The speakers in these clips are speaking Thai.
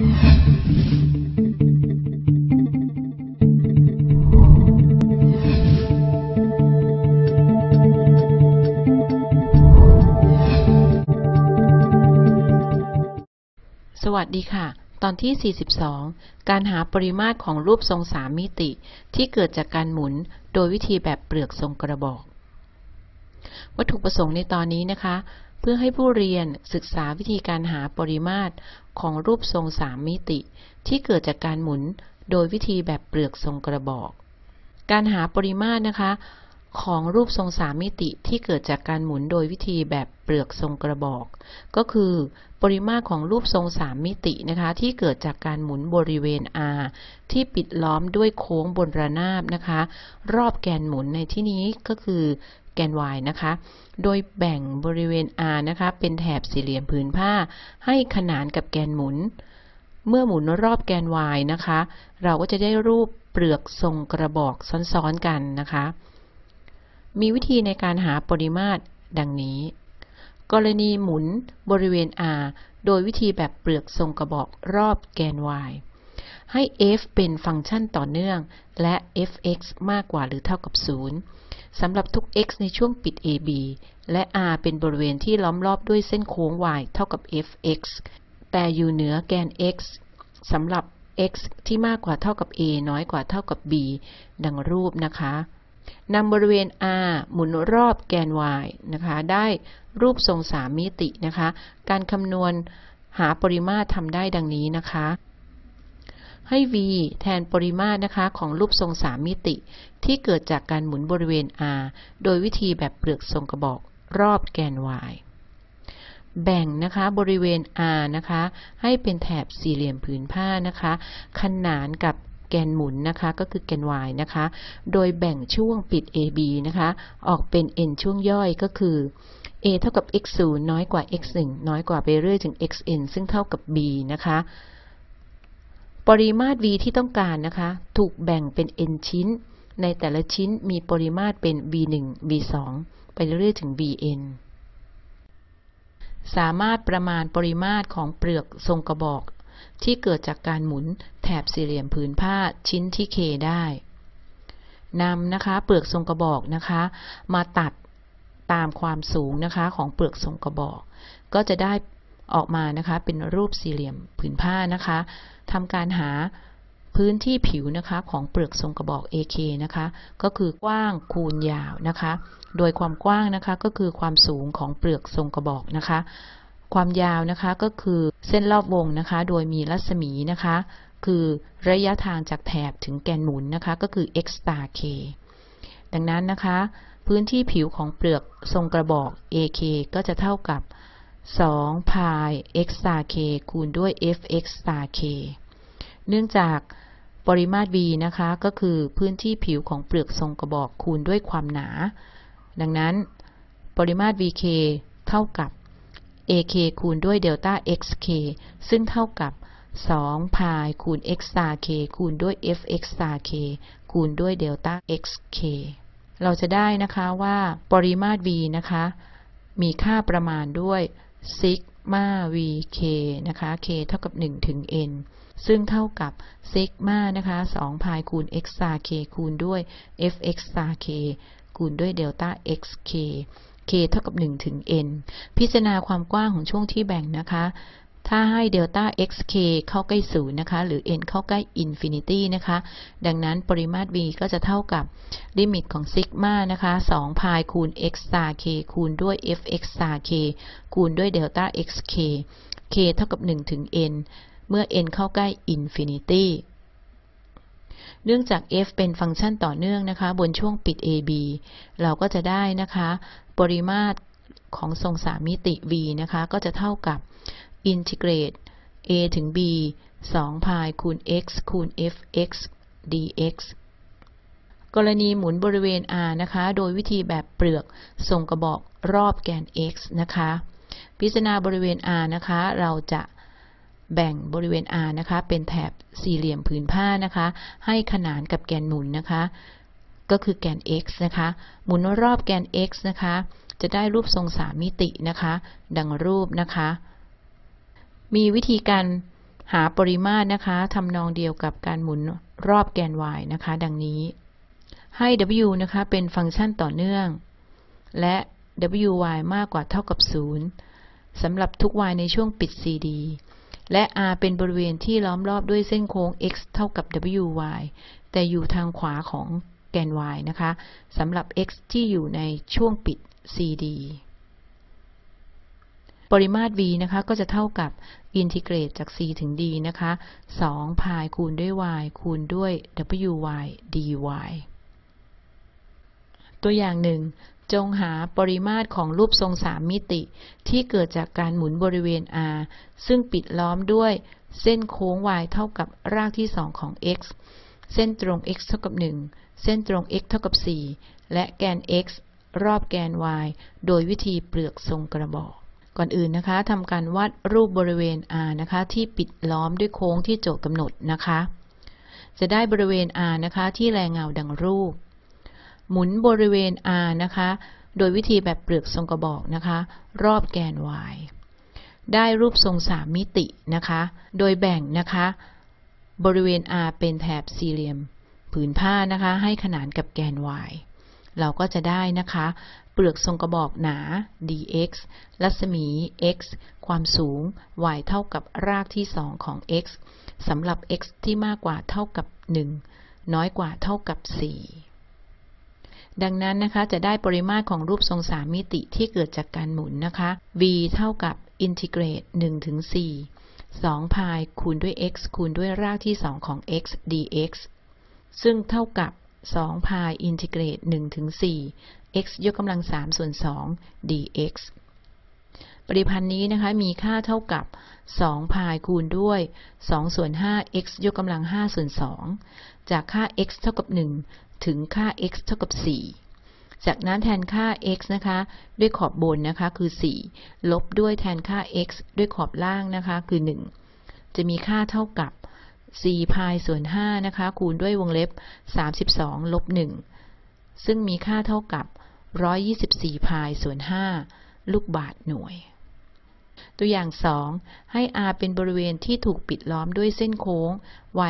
สวัสดีค่ะ ตอนที่ 42 การหาปริมาตรของรูปทรงสามมิติ ที่เกิดจากการหมุนโดยวิธีแบบเปลือกทรงกระบอก วัตถุประสงค์ในตอนนี้นะคะ เพื่อให้ผู้เรียนศึกษาวิธีการหาปริมาตรของรูปทรงสามมิติ ที่เกิดจากการหมุนโดยวิธีแบบเปลือกทรงกระบอก การหาปริมาตรนะคะ ของรูปทรงสามมิติที่เกิดจากการหมุนโดยวิธีแบบเปลือกทรงกระบอก ก็คือปริมาตรของรูปทรงสามมิตินะคะ ที่เกิดจากการหมุนบริเวณ R ที่ปิดล้อมด้วยโค้งบนระนาบนะคะ รอบแกนหมุนในที่นี้ก็คือ กน y นะคะ โดยแบ่งบริเวณ R นะคะ เป็นแถบสี่เหลี่ยมผืนผ้า ให้ขนานกับแกนหมุน เมื่อหมุนรอบแกน y นะคะ เราก็จะได้รูปเปลือกทรงกระบอกซ้อนๆกันนะคะ มีวิธีในการหาปริมาตรดังนี้ กรณีหมุนบริเวณ R โดยวิธีแบบเปลือกทรงกระบอกรอบแกน y ให้ f เป็นฟังก์ชันต่อเนื่อง และ f(x) มากกว่าหรือเท่ากับ 0 สำหรับทุก x ในช่วงปิด AB และ R เป็นบริเวณที่ล้อมรอบด้วยเส้นโค้ง y เท่ากับ fx แต่อยู่เหนือแกน x สำหรับ x ที่มากกว่าเท่ากับ a น้อยกว่าเท่ากับ b ดังรูปนะคะนำบริเวณ R หมุนรอบแกน y นะคะ ได้รูปทรงสามมิตินะคะ การคำนวณหาปริมาตรทำได้ดังนี้นะคะ ให้ v แทนปริมาตรนะคะของรูปทรงสามมิติ ที่เกิดจากการหมุนบริเวณ R โดยวิธีแบบเปลือกทรงกระบอกรอบแกน y แบ่งนะคะบริเวณ R นะคะ ให้เป็นแถบสี่เหลี่ยมผืนผ้านะคะ ขนานกับแกนหมุนนะคะก็คือแกน y นะคะ โดยแบ่งช่วงปิด AB นะคะ ออกเป็น n ช่วงย่อยก็คือ a เท่ากับ x 0น้อยกว่า x 1น้อยกว่าไปเรื่อยถึง xn ซึ่งเท่ากับ b นะคะ ปริมาตร v ที่ต้องการนะคะ ถูกแบ่งเป็น n ชิ้น ในแต่ละชิ้นมีปริมาตรเป็น v 1 v 2ไปเรื่อยๆถึง vn สามารถประมาณปริมาตรของเปลือกทรงกระบอก ที่เกิดจากการหมุนแถบสี่เหลี่ยมผืนผ้าชิ้นที่ k ได้นำนะคะ เปลือกทรงกระบอกนะคะ มาตัดตามความสูงนะคะ ของเปลือกทรงกระบอก ก็จะได้ออกมานะคะ เป็นรูปสี่เหลี่ยมผืนผ้านะคะ ทำการหาพื้นที่ผิวนะคะของเปลือกทรงกระบอก AK นะคะก็คือกว้างคูณยาวนะคะ โดยความกว้างนะคะก็คือความสูงของเปลือกทรงกระบอกนะคะ ความยาวนะคะก็คือเส้นรอบวงนะคะ โดยมีรัศมีนะคะ คือระยะทางจากแถบถึงแกนหมุนนะคะก็คือ x star k ดังนั้นนะคะ พื้นที่ผิวของเปลือกทรงกระบอก AK ก็จะเท่ากับ 2 pi x star k คูณด้วย fx star k เนื่องจากปริมาตร v นะคะ ก็คือพื้นที่ผิวของเปลือกทรงกระบอกคูณด้วยความหนา ดังนั้นปริมาตร vk เท่ากับ ak คูณด้วยเดลต้า xk ซึ่งเท่ากับ 2 pi คูณ x star k คูณด้วย fx star k คูณด้วยเดลต้า xk เราจะได้นะคะว่าปริมาตร v นะคะ มีค่าประมาณด้วย ซิกมา vk นะคะ k เท่ากับ 1 ถึง n ซึ่งเท่ากับซิกมานะคะ2 pi คูณ x star k คูณด้วย fx star k คูณด้วยเดลต้า xk k เท่ากับ 1 ถึง n พิจารณาความกว้างของช่วงที่แบ่งนะคะ ถ้าให้เดลต้า xk เข้าใกล้ศูนย์นะคะ หรือ n เข้าใกล้ infinity นะคะ ดังนั้นปริมาตร v ก็จะเท่ากับลิมิตของซิกมานะคะ2 pi คูณ x star k คูณด้วย fx star k คูณด้วยเดลต้า xk k เท่ากับ 1 ถึง n เมื่อ n เข้าใกล้ infinity เนื่องจาก f เป็นฟังก์ชันต่อเนื่องนะคะ บนช่วงปิด ab เราก็จะได้นะคะ ปริมาตรของทรงสามมิติ v นะคะ ก็จะเท่ากับ อินทิเกรต a ถึง b 2 pi คูณ x คูณ fx dx กรณีหมุนบริเวณ r นะคะ โดยวิธีแบบเปลือกทรงกระบอกรอบแกน x นะคะ พิจารณาบริเวณ r นะคะ เราจะแบ่งบริเวณ R นะคะ เป็นแถบสี่เหลี่ยมผืนผ้านะคะ ให้ขนานกับแกนหมุนนะคะ ก็คือแกน x นะคะ หมุนรอบแกน x นะคะ จะได้รูปทรงสามมิตินะคะ ดังรูปนะคะ มีวิธีการหาปริมาตรนะคะทำนองเดียวกับการหมุนรอบแกน y นะคะ ดังนี้ ให้ w นะคะเป็นฟังก์ชันต่อเนื่อง และ wy มากกว่าเท่ากับ 0สำหรับทุก y ในช่วงปิด cd และ r เป็นบริเวณที่ล้อมรอบด้วยเส้นโค้ง x เท่ากับ wy แต่อยู่ทางขวาของแกน y นะคะสำหรับ x ที่อยู่ในช่วงปิด cd ปริมาตร v นะคะก็จะเท่ากับอินทิเกรตจาก c ถึง d นะคะ2พายคูณด้วย y คูณด้วย wy dy ตัวอย่างหนึ่ง จงหาปริมาตรของรูปทรงสามมิติ ที่เกิดจากการหมุนบริเวณ r ซึ่งปิดล้อมด้วยเส้นโค้ง y เท่ากับรากที่ 2 ของ x เส้นตรง x เท่ากับ 1 เส้นตรง x เท่ากับ 4 และแกน x รอบแกน y โดยวิธีเปลือกทรงกระบอก ก่อนอื่นนะคะทำการวาดรูปบริเวณ r นะคะ ที่ปิดล้อมด้วยโค้งที่โจทย์กำหนดนะคะ จะได้บริเวณ r นะคะ ที่แรงเงาดังรูป หมุนบริเวณ r นะคะ โดยวิธีแบบเปลือกทรงกระบอกนะคะ รอบแกน y ได้รูปทรงสามมิตินะคะ โดยแบ่งนะคะ บริเวณ r เป็นแถบสี่เหลี่ยม ผืนผ้านะคะ ให้ขนานกับแกน y เราก็จะได้นะคะ เปลือกทรงกระบอกหนา dx รัศมี x ความสูง y เท่ากับรากที่ 2 ของ x สำหรับ x ที่มากกว่าเท่ากับ 1 น้อยกว่าเท่ากับ 4 ดังนั้นนะคะ จะได้ปริมาตรของรูปทรงสามมิติที่เกิดจากการหมุนนะคะ v เท่ากับอินทิเกรต1ถึง4 2พายคูณด้วย x คูณด้วยรากที่ 2 ของ x dx ซึ่งเท่ากับ 2 พายอินทิเกรต1ถึง4 x ยกกำลัง 3 ส่วน 2 dx ปริพันธ์นี้นะคะมีค่าเท่ากับ 2 พายคูณด้วย 2 ส่วน 5 x ยกกำลัง 5 ส่วน 2 จากค่า x เท่ากับ 1 ถึงค่า x เท่ากับ 4 จากนั้นแทนค่า x นะคะ ด้วยขอบบนนะคะ คือ 4 ลบด้วยแทนค่า x ด้วยขอบล่างนะคะ คือ 1 จะมีค่าเท่ากับ 4พายส่วน5นะคะ คูณด้วยวงเล็บ 32 ลบ 1 ซึ่งมีค่าเท่ากับ 124พายส่วน 5 ลูกบาศก์หน่วย ตัวอย่าง 2 ให้ r เป็นบริเวณที่ถูกปิดล้อมด้วยเส้นโค้ง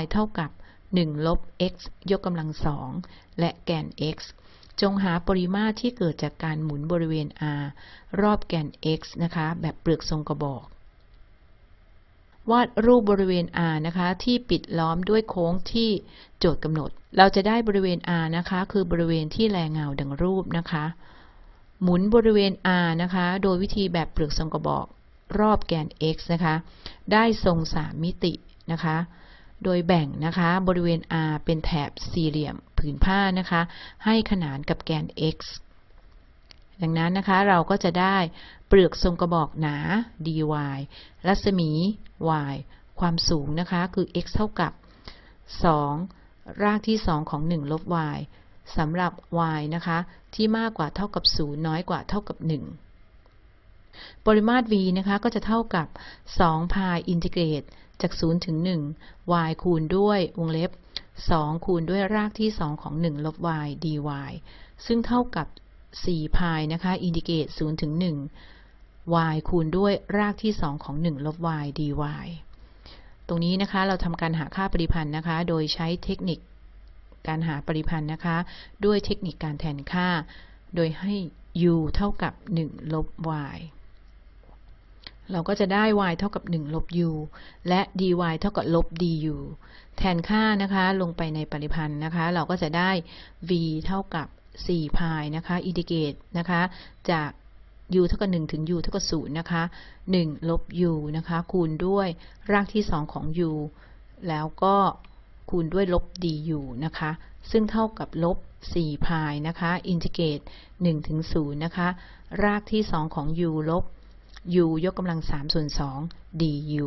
y เท่ากับ 1 ลบ x ยกกำลัง2และแกน x จงหาปริมาตรที่เกิดจากการหมุนบริเวณ r รอบแกน x นะคะ แบบเปลือกทรงกระบอก วาดรูปบริเวณ R นะคะ ที่ปิดล้อมด้วยโค้งที่โจทย์กำหนด เราจะได้บริเวณ R นะคะ คือบริเวณที่แรงเงาดังรูปนะคะ หมุนบริเวณ R นะคะ โดยวิธีแบบเปลือกทรงกระบอกรอบแกน x นะคะ ได้ทรงสามมิตินะคะ โดยแบ่งนะคะ บริเวณ R เป็นแถบสี่เหลี่ยมผืนผ้านะคะ ให้ขนานกับแกน x ดังนั้นนะคะเราก็จะได้เปลือกทรงกระบอกหนา dy รัศมี y ความสูงนะคะคือ x เท่ากับ 2 รากที่ 2 ของ 1 ลบ y สำหรับ y นะคะที่มากกว่าเท่ากับ 0 น้อยกว่าเท่ากับ 1 ปริมาตร v นะคะก็จะเท่ากับ 2 พายอินทิเกรตจาก 0 ถึง 1 y คูณด้วยวงเล็บ 2 คูณด้วยรากที่ 2 ของ 1 ลบ y dy ซึ่งเท่ากับ 4 พายนะคะ อินทิเกต0ถึง1 y คูณด้วยรากที่ 2 ของ 1 ลบ y dy ตรงนี้นะคะเราทำการหาค่าปริพันธ์นะคะ โดยใช้เทคนิคการหาปริพันธ์นะคะ ด้วยเทคนิคการแทนค่า โดยให้ u เท่ากับ 1 ลบ y เราก็จะได้ y เท่ากับ 1 ลบ u และ dy เท่ากับลบ du แทนค่านะคะ ลงไปในปริพันธ์นะคะ เราก็จะได้ v เท่ากับ 4 พายนะคะอินทิเกรตนะคะจาก u เท่ากับ1ถึง u เท่ากับ0นะคะ1ลบ u นะคะคูณด้วยรากที่ 2 ของ u แล้วก็คูณด้วยลบ du นะคะ ซึ่งเท่ากับลบ 4 พายนะคะอินทิเกรต1ถึง0นะคะ รากที่ 2 ของ u ลบ u ยกกำลัง3ส่วน2 du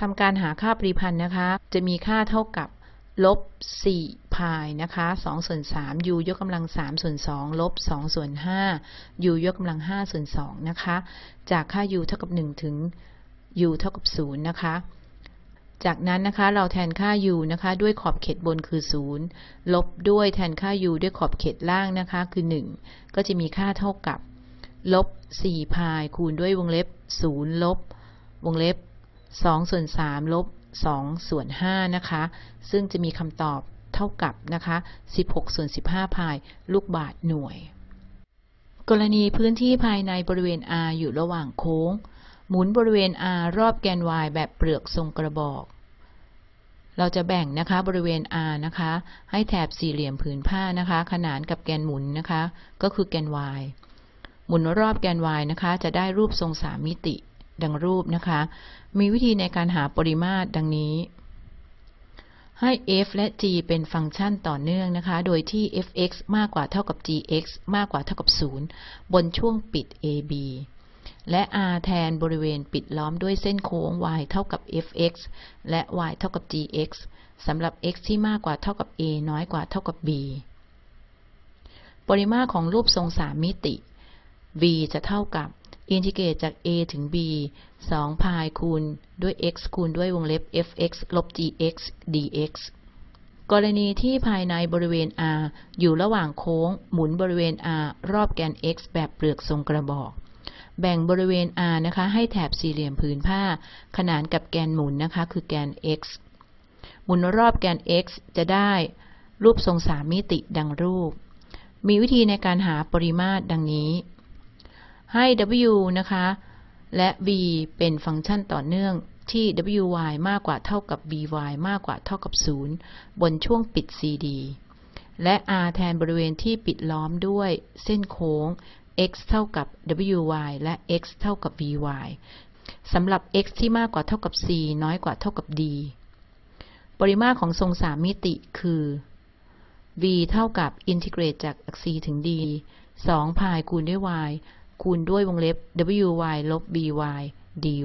ทำการหาค่าปริพันธ์นะคะ จะมีค่าเท่ากับ ลบ4พายนะคะ2ส่วน3 u ยกกำลัง3ส่วน2ลบ2ส่วน5 u ยกกำลัง5ส่วน2นะคะ จากค่า u เท่ากับ 1 ถึง u เท่ากับ 0 นะคะ จากนั้นนะคะเราแทนค่า u นะคะด้วยขอบเขตบนคือ 0 ลบด้วยแทนค่า u ด้วยขอบเขตล่างนะคะคือ 1 ก็จะมีค่าเท่ากับลบ4พายคูณด้วยวงเล็บ 0 ลบ วงเล็บ2ส่วน3ลบ 2 ส่วน 5 นะคะ ซึ่งจะมีคำตอบเท่ากับนะคะ 16 ส่วน 15 พายลูกบาศก์หน่วย กรณีพื้นที่ภายในบริเวณ R อยู่ระหว่างโค้ง หมุนบริเวณ R รอบแกน Y แบบเปลือกทรงกระบอก เราจะแบ่งนะคะบริเวณ R นะคะ ให้แถบสี่เหลี่ยมผืนผ้านะคะ ขนานกับแกนหมุนนะคะ ก็คือแกน Y หมุนรอบแกน y นะคะ จะได้รูปทรงสามมิติ ดังรูปนะคะ มีวิธีในการหาปริมาตรดังนี้ ให้ f และ g เป็นฟังก์ชันต่อเนื่องนะคะ โดยที่ f(x) มากกว่าเท่ากับ gx มากกว่าเท่ากับ 0 บนช่วงปิด ab และ r แทนบริเวณปิดล้อมด้วยเส้นโค้ง y เท่ากับ fx และ y เท่ากับ gx สำหรับ x ที่มากกว่าเท่ากับ a น้อยกว่าเท่ากับ b ปริมาตรของรูปทรงสามมิติ v จะเท่ากับ อินทิเกรตจาก a ถึง b 2พายคูณด้วย x คูณด้วยวงเล็บ f(x) ลบ gx dx กรณีที่ภายในบริเวณ r อยู่ระหว่างโค้งหมุนบริเวณ r รอบแกน x แบบเปลือกทรงกระบอก แบ่งบริเวณ r นะคะ ให้แถบสี่เหลี่ยมผืนผ้า ขนานกับแกนหมุนนะคะ คือแกน x หมุนรอบแกน x จะได้รูปทรงสามมิติดังรูป มีวิธีในการหาปริมาตรดังนี้ ให้ w นะคะ และ v เป็นฟังก์ชันต่อเนื่องที่ wy มากกว่าเท่ากับ vy มากกว่าเท่ากับ 0 บนช่วงปิด cd และ r แทนบริเวณที่ปิดล้อมด้วยเส้นโค้ง x เท่ากับ wy และ x เท่ากับ vy สำหรับ x ที่มากกว่าเท่ากับ c น้อยกว่าเท่ากับ d ปริมาตรของทรงสามมิติคือ v เท่ากับอินทิเกรตจาก c ถึง d 2พายคูณด้วย y คูณด้วยวงเล็บ wy ลบ by dy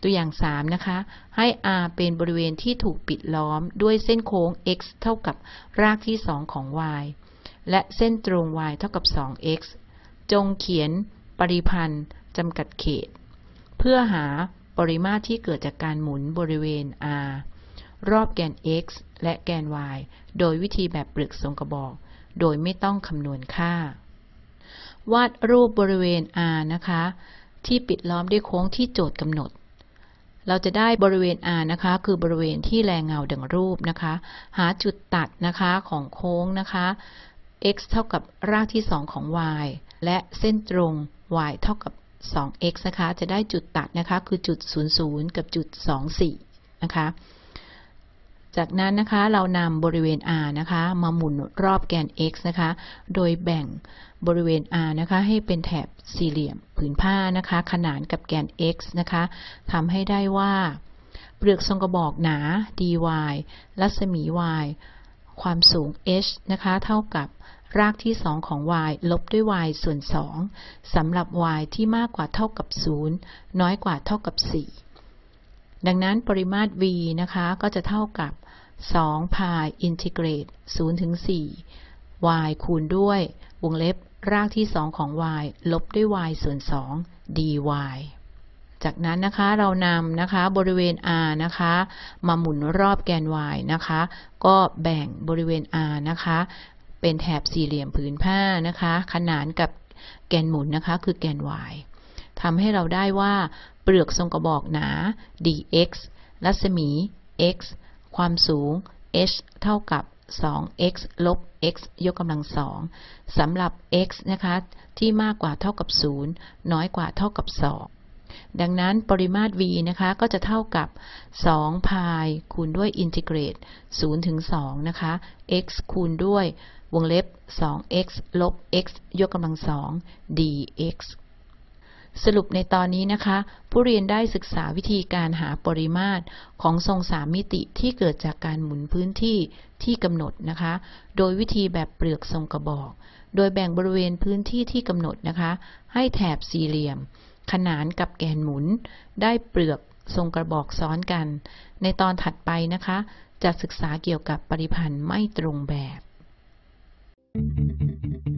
ตัวอย่าง 3 นะคะ ให้ r เป็นบริเวณที่ถูกปิดล้อมด้วยเส้นโค้ง x เท่ากับรากที่ 2 ของ y และเส้นตรง y เท่ากับ 2x จงเขียนปริพันธ์จำกัดเขต เพื่อหาปริมาตรที่เกิดจากการหมุนบริเวณ r รอบแกน x และแกน y โดยวิธีแบบเปลือกทรงกระบอก โดยไม่ต้องคำนวณค่า วาดรูปบริเวณ R นะคะ ที่ปิดล้อมด้วยโค้งที่โจทย์กำหนด เราจะได้บริเวณ R นะคะ คือบริเวณที่แรงเงาดังรูปนะคะ หาจุดตัดนะคะของโค้งนะคะ x เท่ากับรากที่ 2 ของ y และเส้นตรง y เท่ากับ 2x นะคะ จะได้จุดตัดนะคะ คือจุด 00 กับจุด 24 นะคะ จากนั้นนะคะเรานำบริเวณ r นะคะมาหมุนรอบแกน x นะคะ โดยแบ่งบริเวณ r นะคะให้เป็นแถบสี่เหลี่ยมผืนผ้านะคะ ขนานกับแกน x นะคะทำให้ได้ว่า เปลือกทรงกระบอกหนา dy รัศมี y ความสูง h นะคะ เท่ากับรากที่ 2 ของ y ลบด้วย y ส่วน 2สำหรับ y ที่มากกว่าเท่ากับ 0 น้อยกว่าเท่ากับ 4 ดังนั้นปริมาตร v นะคะ ก็จะเท่ากับ 2 พายอินทิเกรต0ถึง4 y คูณด้วยวงเล็บรากที่ 2 ของ y ลบด้วย y ส่วน 2 dy จากนั้นนะคะเรานำนะคะบริเวณ r นะคะ มาหมุนรอบแกน y นะคะ ก็แบ่งบริเวณ r นะคะ เป็นแถบสี่เหลี่ยมผืนผ้านะคะ ขนานกับแกนหมุนนะคะ คือแกน y ทำให้เราได้ว่า เปลือกทรงกระบอกหนา dx รัศมี x ความสูง h เท่ากับ 2x ลบ x ยกกำลังสองสำหรับ x นะคะ ที่มากกว่าเท่ากับ 0 น้อยกว่าเท่ากับ 2 ดังนั้นปริมาตร v นะคะ ก็จะเท่ากับ 2 พายคูณด้วยอินทิเกรต 0 ถึง 2 นะคะ x คูณด้วยวงเล็บ 2x ลบ x ยกกำลังสอง dx สรุปในตอนนี้นะคะ ผู้เรียนได้ศึกษาวิธีการหาปริมาตรของทรงสามมิติที่เกิดจากการหมุนพื้นที่ที่กำหนดนะคะ โดยวิธีแบบเปลือกทรงกระบอก โดยแบ่งบริเวณพื้นที่ที่กำหนดนะคะ ให้แถบสี่เหลี่ยม ขนานกับแกนหมุน ได้เปลือกทรงกระบอกซ้อนกัน ในตอนถัดไปนะคะ จะศึกษาเกี่ยวกับปริพันธ์ไม่ตรงแบบ Thank you.